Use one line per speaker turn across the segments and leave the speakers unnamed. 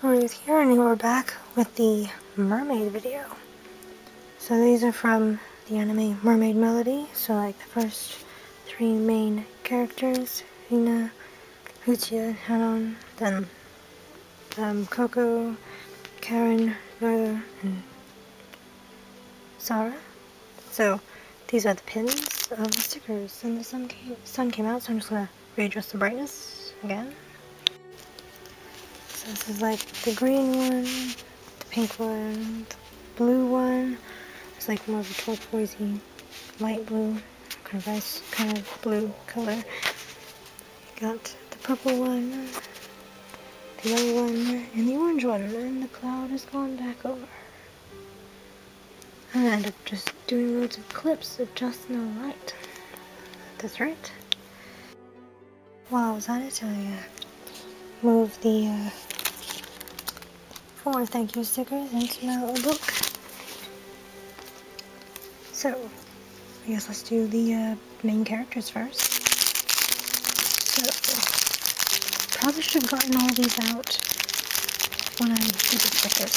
Ruth here and we're back with the mermaid video. So these are from the anime Mermaid Melody, so like the first three main characters, Hina, Lucia, Hanon, then um, Coco, Karen, Noira, and Sarah. So these are the pins of the stickers and the sun came, sun came out so I'm just going to readjust the brightness again. This is like the green one, the pink one, the blue one. It's like more of a turquoisey, light blue, kind of nice kind of blue color. You got the purple one, the yellow one, and the orange one, and the cloud has gone back over. I'm gonna end up just doing loads of clips of just no light. That's right. I was at it, I uh, moved the uh, four thank you stickers into my little book. So, I guess let's do the uh, main characters first. So, probably should have gotten all these out when I did the stickers.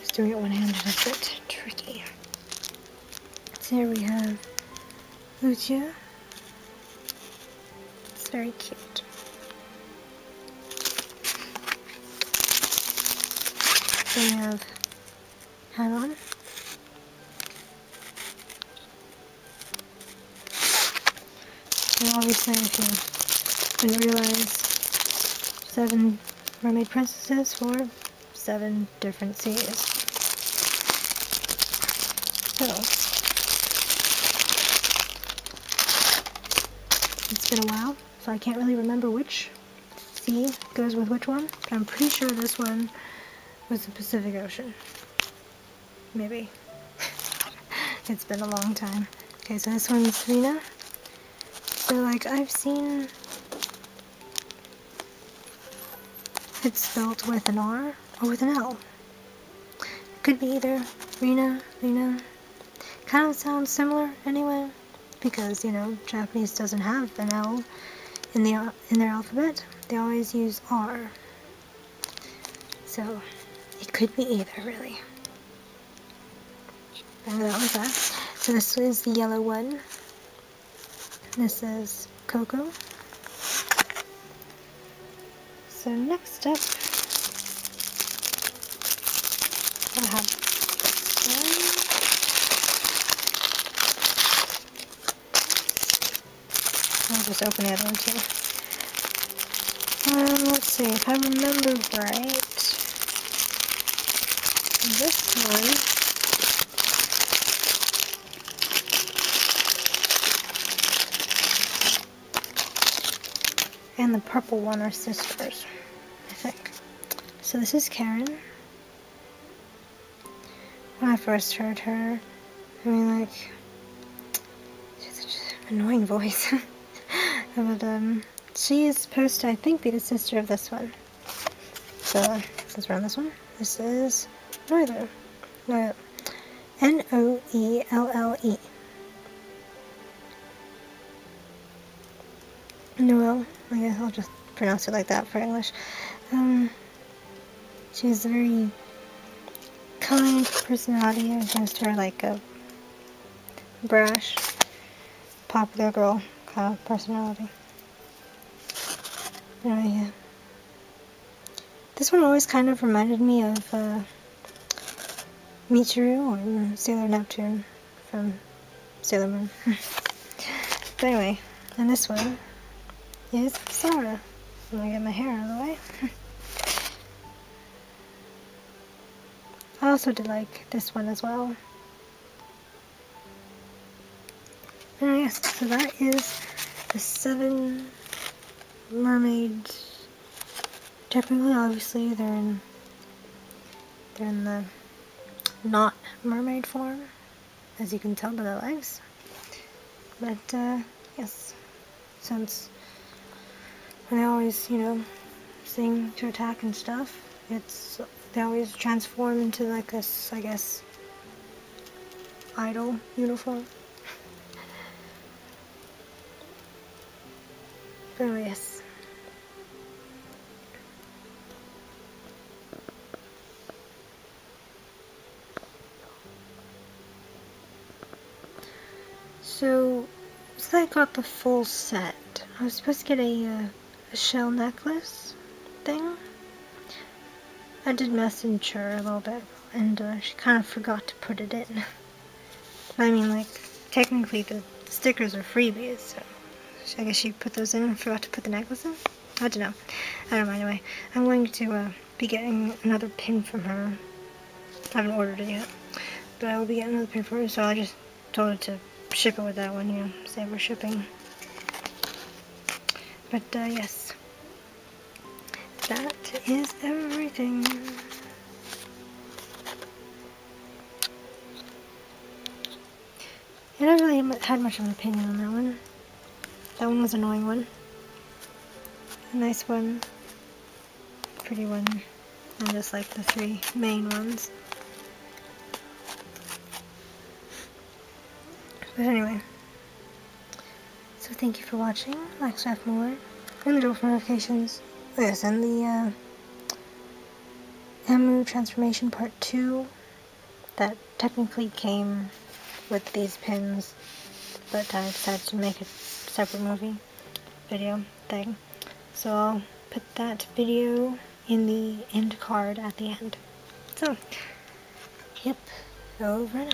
Just doing it one-handed is a bit tricky. So here we have Lucia. Very cute. We have Hanon. And obviously if you didn't realize, seven mermaid princesses for seven different seas. So, it's been a while, so I can't really remember which sea goes with which one, but I'm pretty sure this one was the Pacific Ocean. Maybe. it's been a long time. Okay, so this one's Rina. So, like, I've seen it's spelled with an R or with an L. Could be either Rina, Rina, kind of sounds similar anyway, because, you know, Japanese doesn't have an L in, the, in their alphabet. They always use R. So, it could be either, really. And that was that. So this is the yellow one. This is Coco. So next up, I have I'll just open the other one too. Um, let's see, if I remember right, this one and the purple one are sisters, I think. So this is Karen. When I first heard her, I mean like, she's such an annoying voice. But um, she is supposed to, I think, be the sister of this one. So, we're on this one, this is Noelle. No, N-O-E-L-L-E. Noelle. I guess I'll just pronounce it like that for English. Um, she's a very kind personality against her like a brash, popular girl of personality. Oh yeah. This one always kind of reminded me of uh, Michiru or Sailor Neptune from Sailor Moon. but anyway, and this one is Sarah. I'm get my hair out of the way. I also did like this one as well. Yes, so that is the seven mermaids. Technically, obviously, they're in they're in the not mermaid form, as you can tell by their legs. But uh, yes, since they always, you know, sing to attack and stuff, it's they always transform into like this, I guess, idol uniform. Oh yes. So, so I got the full set. I was supposed to get a, uh, a shell necklace thing. I did message her a little bit, and uh, she kind of forgot to put it in. I mean, like, technically the stickers are freebies, so I guess she put those in and forgot to put the necklace in? I don't know. I don't know, anyway. I'm going to uh, be getting another pin from her. I haven't ordered it yet, but I will be getting another pin for her, so I just told her to ship it with that one, you know, save her shipping. But, uh, yes. That is everything. I don't really had much of an opinion on that one. That one was an annoying one. A nice one. Pretty one. And just like the three main ones. But anyway. So thank you for watching. Like, subscribe more. And the door for notifications. Oh yes, and the uh, Amu Transformation Part 2 that technically came with these pins, but I decided to make a separate movie video thing. So I'll put that video in the end card at the end. So, yep, over now.